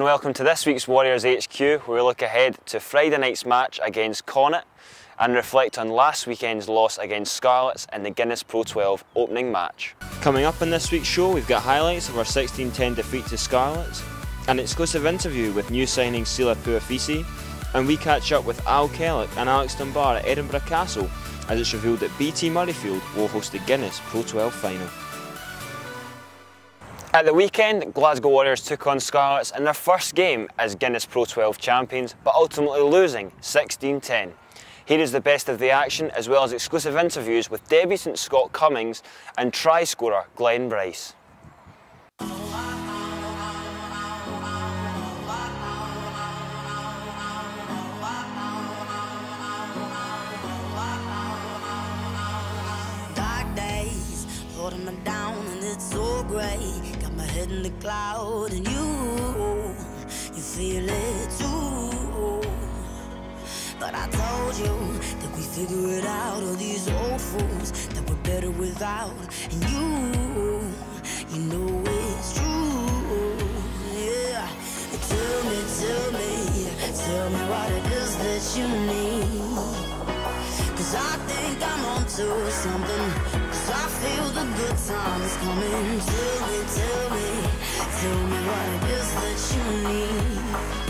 and welcome to this week's Warriors HQ where we look ahead to Friday night's match against Connacht and reflect on last weekend's loss against Scarlets in the Guinness Pro 12 opening match. Coming up in this week's show we've got highlights of our 16-10 defeat to Scarlets, an exclusive interview with new signing Sila Puafisi and we catch up with Al Kellock and Alex Dunbar at Edinburgh Castle as it's revealed that BT Murrayfield will host the Guinness Pro 12 final. At the weekend, Glasgow Warriors took on Scarlets in their first game as Guinness Pro 12 champions, but ultimately losing 16-10. Here is the best of the action, as well as exclusive interviews with debutant Scott Cummings and try scorer Glenn Bryce. In the cloud and you, you feel it too. But I told you that we figure it out, all these old fools that we're better without. And you, you know it's true. Yeah. Tell me, tell me, tell me what it is that you need. Cause I think I'm onto something I feel the good times coming. Tell me, tell me, tell me what it is that you need.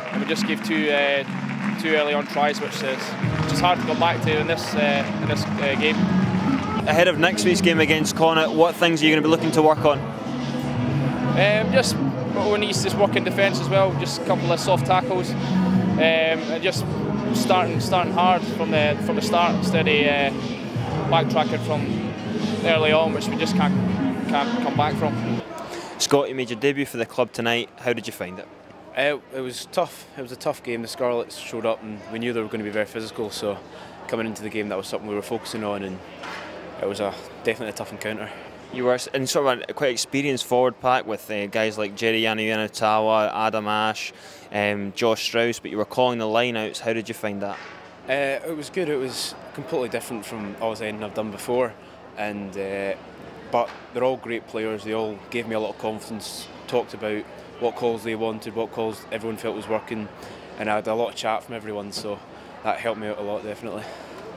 and we just gave two uh, two early on tries, which is just hard to come back to in this uh, in this uh, game. Ahead of next week's game against Connacht, what things are you going to be looking to work on? Um, just we need to just work in defence as well. Just a couple of soft tackles, um, and just starting starting hard from the from the start instead of uh, backtracking from early on, which we just can't can't come back from. Scott, you made your debut for the club tonight. How did you find it? Uh, it was tough. It was a tough game. The Scarlets showed up, and we knew they were going to be very physical. So, coming into the game, that was something we were focusing on, and it was a definitely a tough encounter. You were in sort of a quite experienced forward pack with uh, guys like Jerry Yanuyanutawa Adam Ashe, um, Josh Strauss, but you were calling the lineouts. How did you find that? Uh, it was good. It was completely different from all anything I've done before, and uh, but they're all great players. They all gave me a lot of confidence. Talked about what calls they wanted, what calls everyone felt was working, and I had a lot of chat from everyone. So that helped me out a lot, definitely.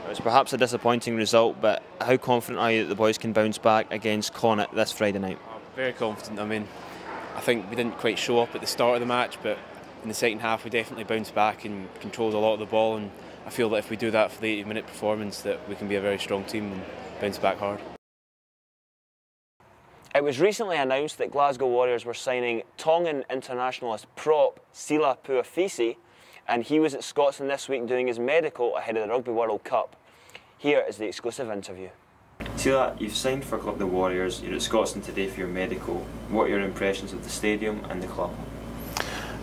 It's perhaps a disappointing result, but how confident are you that the boys can bounce back against Connacht this Friday night? I'm very confident. I mean, I think we didn't quite show up at the start of the match, but in the second half we definitely bounced back and controlled a lot of the ball and I feel that if we do that for the 80 minute performance that we can be a very strong team and bounce back hard. It was recently announced that Glasgow Warriors were signing Tongan internationalist prop Sila Puafisi and he was at Scotstoun this week doing his medical ahead of the Rugby World Cup. Here is the exclusive interview. Sila, you've signed for Club the Warriors, you're at Scotstoun today for your medical. What are your impressions of the stadium and the club?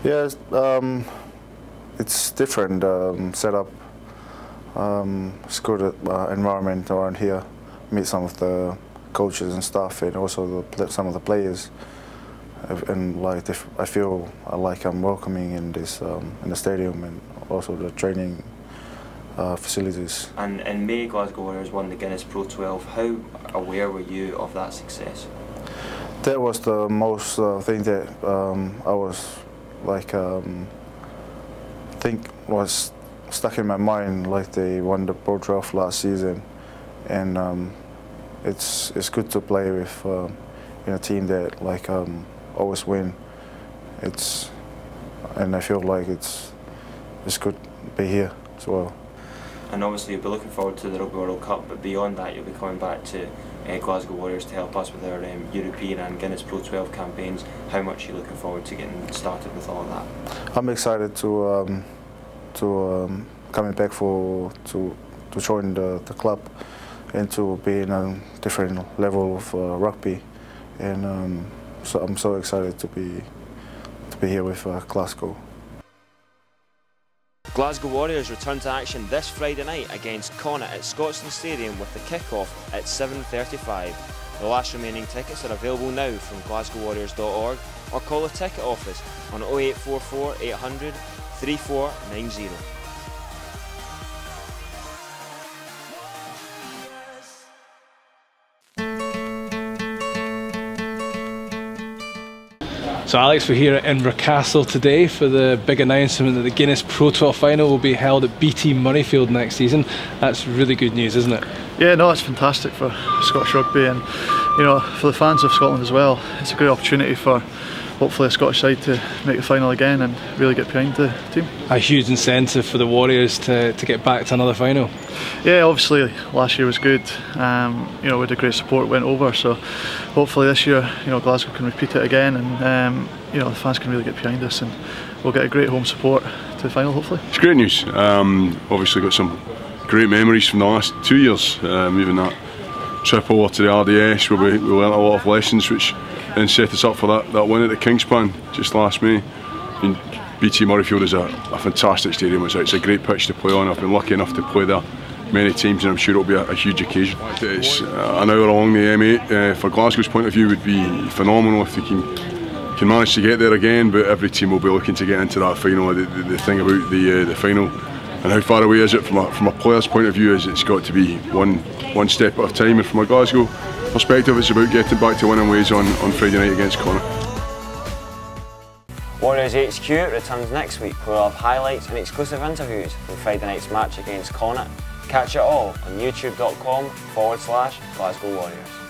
Yes, um, it's different um, setup um, it's good uh, environment around here. Meet some of the coaches and staff, and also the, some of the players. And like I feel like I'm welcoming in this um, in the stadium, and also the training uh, facilities. And in May, Glasgow Warriors won the Guinness Pro 12. How aware were you of that success? That was the most uh, thing that um, I was like um, think was stuck in my mind. Like they won the Pro 12 last season, and um, it's it's good to play with uh, in a team that like um, always win. It's and I feel like it's it's good to be here as well. And obviously, you'll be looking forward to the Rugby World Cup, but beyond that, you'll be coming back to uh, Glasgow Warriors to help us with our um, European and Guinness Pro 12 campaigns. How much are you looking forward to getting started with all of that? I'm excited to um, to um, coming back for to to join the, the club and being a different level of uh, rugby, and um, so I'm so excited to be to be here with uh, Glasgow. Glasgow Warriors return to action this Friday night against Connacht at Scotstoun Stadium with the kick-off at 7.35. The last remaining tickets are available now from glasgowwarriors.org or call the ticket office on 0844 800 3490. So Alex, we're here at Edinburgh Castle today for the big announcement that the Guinness Pro 12 final will be held at BT Murrayfield next season. That's really good news, isn't it? Yeah, no, it's fantastic for Scottish rugby and you know for the fans of Scotland as well. It's a great opportunity for hopefully a Scottish side to make the final again and really get behind the team. A huge incentive for the Warriors to, to get back to another final. Yeah, obviously last year was good. Um, you know, we had a great support went over, so hopefully this year, you know, Glasgow can repeat it again, and um, you know the fans can really get behind us, and we'll get a great home support to the final hopefully. It's great news. Um, obviously got some great memories from the last two years, um, even that trip over to the RDS where we, we learnt a lot of lessons which then set us up for that, that win at the Kingspan just last May. Mean, BT Murrayfield is a, a fantastic stadium, it's a, it's a great pitch to play on. I've been lucky enough to play there many times and I'm sure it'll be a, a huge occasion. It's uh, an hour along the M8 uh, for Glasgow's point of view would be phenomenal if they can can manage to get there again but every team will be looking to get into that final. The, the, the thing about the uh, the final and how far away is it from a, from a player's point of view is it's got to be one one step at a time and from a Glasgow perspective it's about getting back to winning ways on, on Friday night against Connacht. Warriors HQ returns next week where we'll have highlights and exclusive interviews from Friday night's match against Connacht. Catch it all on youtube.com forward slash Glasgow Warriors.